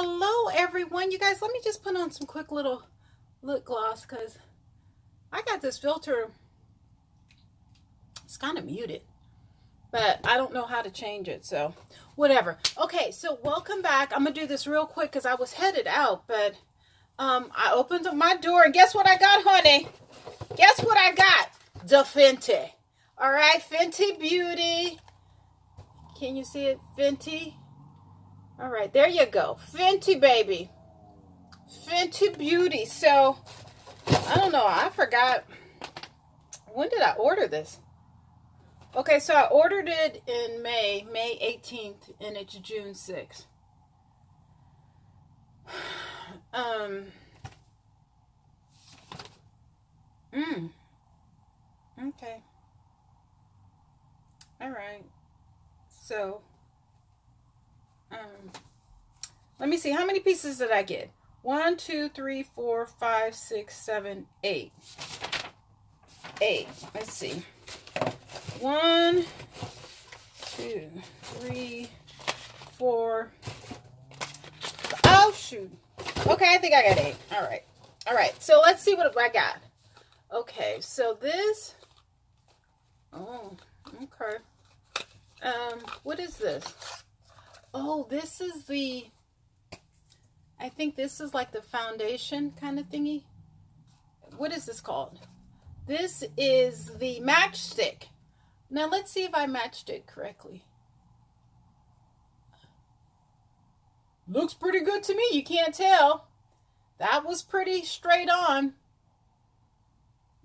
hello everyone. You guys, let me just put on some quick little lip gloss because I got this filter. It's kind of muted, but I don't know how to change it, so whatever. Okay, so welcome back. I'm going to do this real quick because I was headed out, but um, I opened up my door and guess what I got, honey? Guess what I got? The Fenty. All right, Fenty Beauty. Can you see it? Fenty. All right, there you go. Fenty, baby. Fenty Beauty. So, I don't know. I forgot. When did I order this? Okay, so I ordered it in May, May 18th, and it's June 6th. Um. Mm. Okay. All right. So, um, let me see. How many pieces did I get? One, two, three, four, five, six, seven, eight. Eight. Let's see. One, two, three, four. Oh, shoot. Okay, I think I got eight. All right. All right. So let's see what I got. Okay, so this. Oh, okay. Um, what is this? Oh, this is the, I think this is like the foundation kind of thingy. What is this called? This is the matchstick. Now let's see if I matched it correctly. Looks pretty good to me. You can't tell. That was pretty straight on.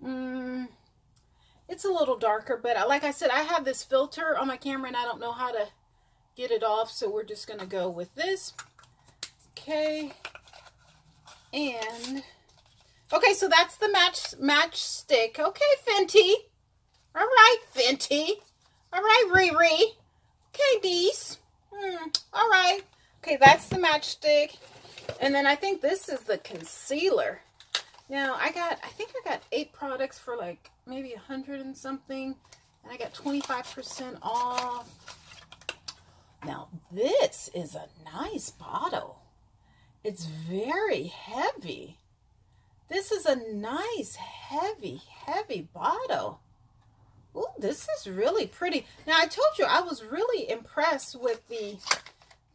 Mm, it's a little darker, but like I said, I have this filter on my camera and I don't know how to get it off. So we're just going to go with this. Okay. And, okay, so that's the match, match stick. Okay, Fenty. All right, Fenty. All right, Riri. Okay, Dees. Hmm, all right. Okay, that's the matchstick. And then I think this is the concealer. Now, I got, I think I got eight products for like maybe a hundred and something. And I got 25% off. Now, this is a nice bottle. It's very heavy. This is a nice, heavy, heavy bottle. Ooh, this is really pretty. Now, I told you I was really impressed with the,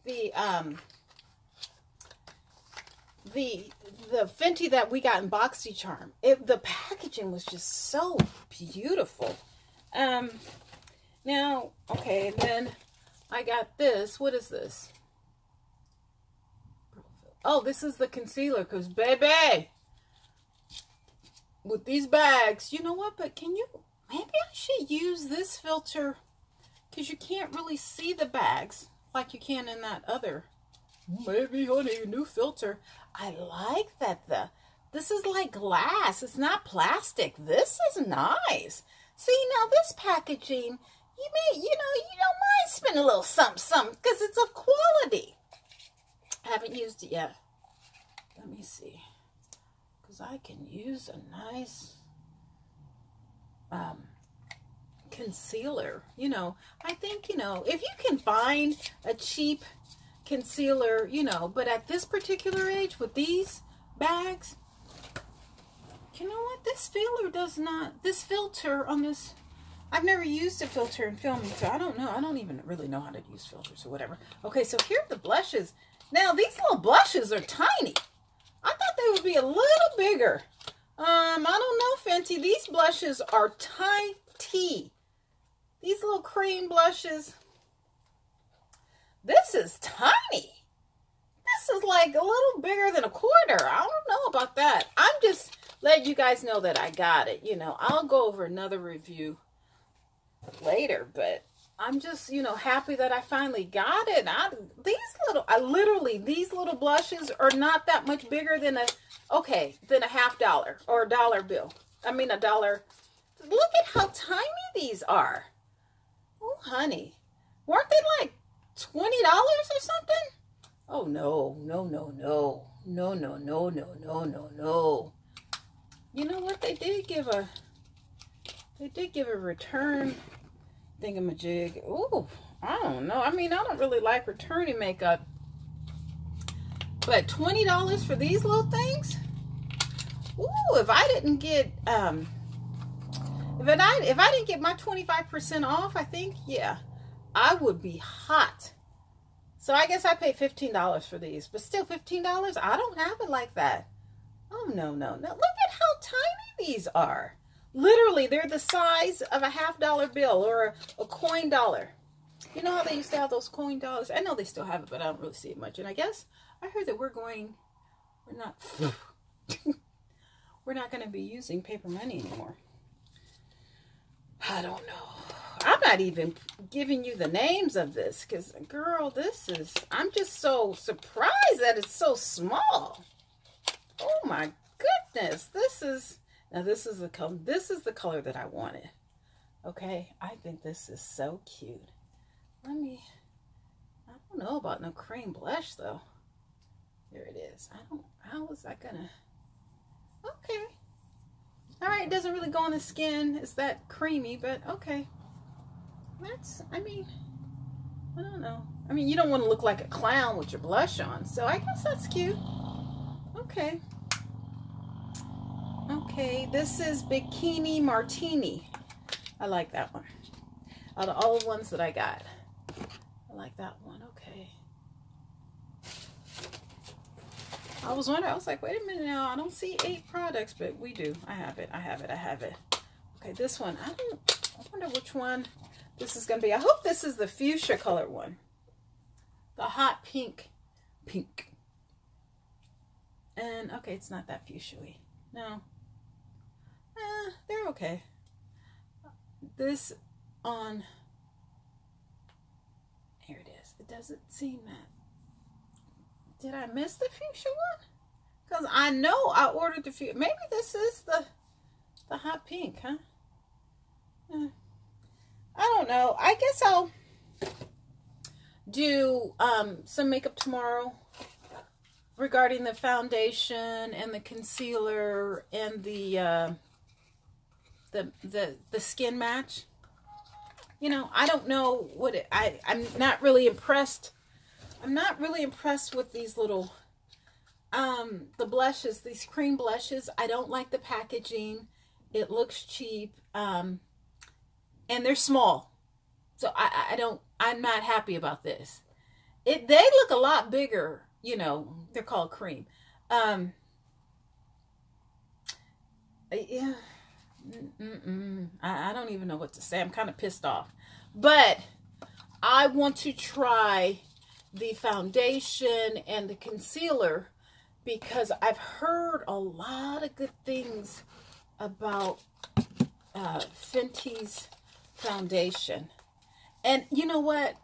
the, um, the the Fenty that we got in BoxyCharm. It the packaging was just so beautiful. Um now, okay, and then I got this. What is this? Oh, this is the concealer cuz baby with these bags, you know what? But can you maybe I should use this filter cuz you can't really see the bags like you can in that other Maybe, honey, a new filter. I like that the this is like glass. It's not plastic. This is nice. See, now this packaging, you may, you know, you don't mind spending a little something, something, because it's of quality. I haven't used it yet. Let me see. Because I can use a nice um, concealer. You know, I think, you know, if you can find a cheap concealer, you know, but at this particular age with these bags, you know what? This filler does not, this filter on this, I've never used a filter in filming, so I don't know. I don't even really know how to use filters or whatever. Okay, so here are the blushes. Now, these little blushes are tiny. I thought they would be a little bigger. Um, I don't know, Fenty. These blushes are tiny. These little cream blushes, this is tiny. This is like a little bigger than a quarter. I don't know about that. I'm just letting you guys know that I got it. You know, I'll go over another review later, but I'm just, you know, happy that I finally got it. I, these little, I literally, these little blushes are not that much bigger than a, okay, than a half dollar or a dollar bill. I mean, a dollar. Look at how tiny these are. Oh, honey. Weren't they like $20 or something? Oh, no, no, no, no. No, no, no, no, no, no, no. You know what? They did give a, they did give a return thingamajig. Ooh, I don't know. I mean, I don't really like returning makeup. But $20 for these little things? Ooh, if I didn't get, um, if I, if I didn't get my 25% off, I think, yeah, I would be hot. So I guess I paid $15 for these, but still $15? I don't have it like that. Oh, no, no, no. Look at how tiny these are. Literally, they're the size of a half dollar bill or a, a coin dollar. You know how they used to have those coin dollars? I know they still have it, but I don't really see it much. And I guess I heard that we're going, we're not, we're not going to be using paper money anymore. I don't know. I'm not even giving you the names of this because, girl, this is, I'm just so surprised that it's so small. Oh my goodness. This is, now this is the color, this is the color that I wanted. Okay. I think this is so cute. Let me, I don't know about no cream blush though. There it is. I don't, how is that gonna, okay. All right, it doesn't really go on the skin. It's that creamy, but okay. That's, I mean, I don't know. I mean, you don't want to look like a clown with your blush on, so I guess that's cute. Okay. Okay, this is Bikini Martini. I like that one. Out of all the ones that I got. I like that one. Okay. I was wondering, I was like, wait a minute now. I don't see eight products, but we do. I have it. I have it. I have it. Okay, this one. I don't, I wonder which one this is going to be. I hope this is the fuchsia color one. The hot pink. Pink. And, okay, it's not that fuchsia-y. No. Eh, they're okay. This on here it is. It doesn't seem that. Did I miss the fuchsia one? Because I know I ordered the fuchsia. Maybe this is the the hot pink, huh? Uh, I don't know. I guess I'll do um, some makeup tomorrow regarding the foundation and the concealer and the uh, the the the skin match you know, I don't know what it, I, I'm not really impressed. I'm not really impressed with these little, um, the blushes, these cream blushes. I don't like the packaging. It looks cheap. Um, and they're small. So I, I don't, I'm not happy about this. It, they look a lot bigger, you know, they're called cream. Um, yeah I, I don't even know what to say. I'm kind of pissed off. But I want to try the foundation and the concealer because I've heard a lot of good things about uh, Fenty's foundation. And you know what?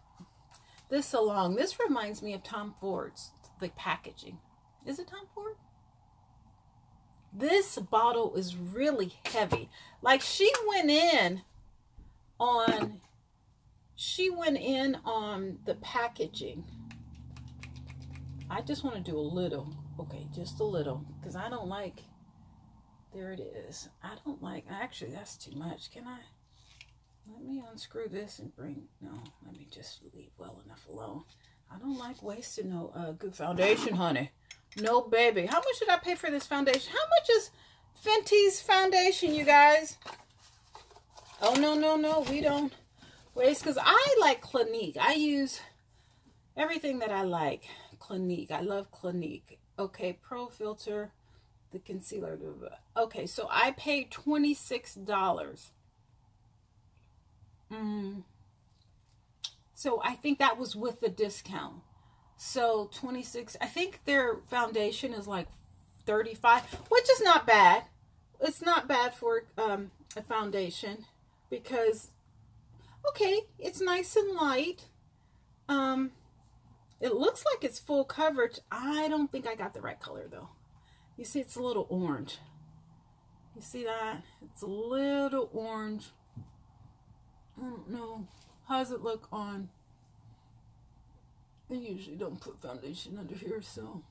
This along, this reminds me of Tom Ford's, the packaging. Is it Tom Ford? This bottle is really heavy. Like she went in on, she went in on the packaging. I just want to do a little. Okay, just a little. Because I don't like, there it is. I don't like, actually that's too much. Can I, let me unscrew this and bring, no, let me just leave well enough alone. I don't like wasting no uh, good foundation, honey. No, baby. How much did I pay for this foundation? How much is Fenty's foundation, you guys? Oh, no, no, no. We don't waste because I like Clinique. I use everything that I like. Clinique. I love Clinique. Okay, Pro Filt'r, the concealer. Okay, so I paid $26. Mm. So I think that was with the discount. So 26, I think their foundation is like 35, which is not bad. It's not bad for um, a foundation because, okay, it's nice and light. Um, it looks like it's full coverage. I don't think I got the right color though. You see, it's a little orange. You see that? It's a little orange. I don't know. How does it look on I usually don't put foundation under here, so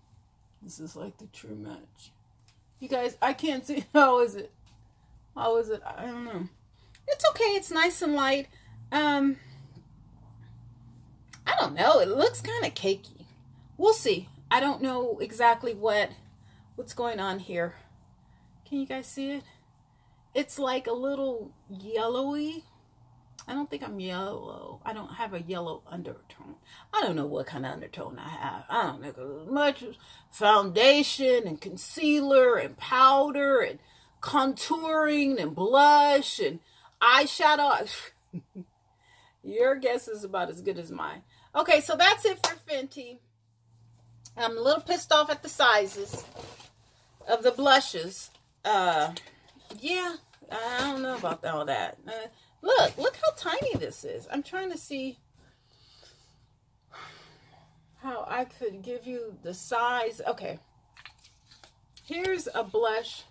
this is like the true match. You guys, I can't see. How is it? How is it? I don't know. It's okay. It's nice and light. Um, I don't know. It looks kind of cakey. We'll see. I don't know exactly what what's going on here. Can you guys see it? It's like a little yellowy. I don't think I'm yellow. I don't have a yellow undertone. I don't know what kind of undertone I have. I don't know. Much foundation and concealer and powder and contouring and blush and eyeshadow. Your guess is about as good as mine. Okay, so that's it for Fenty. I'm a little pissed off at the sizes of the blushes. Uh, yeah, I don't know about all that. Uh, look, look how tiny this is. I'm trying to see how I could give you the size. Okay, here's a blush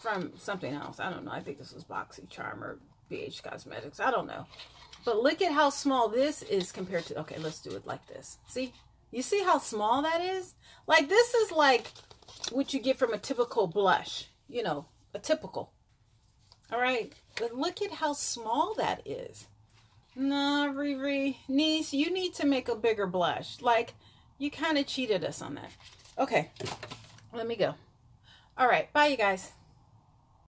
from something else. I don't know. I think this was BoxyCharm or BH Cosmetics. I don't know. But look at how small this is compared to, okay, let's do it like this. See? You see how small that is? Like this is like what you get from a typical blush, you know, a typical. All right. But look at how small that is. Nah, Riri, niece, you need to make a bigger blush. Like you kind of cheated us on that. Okay. Let me go. All right. Bye, you guys.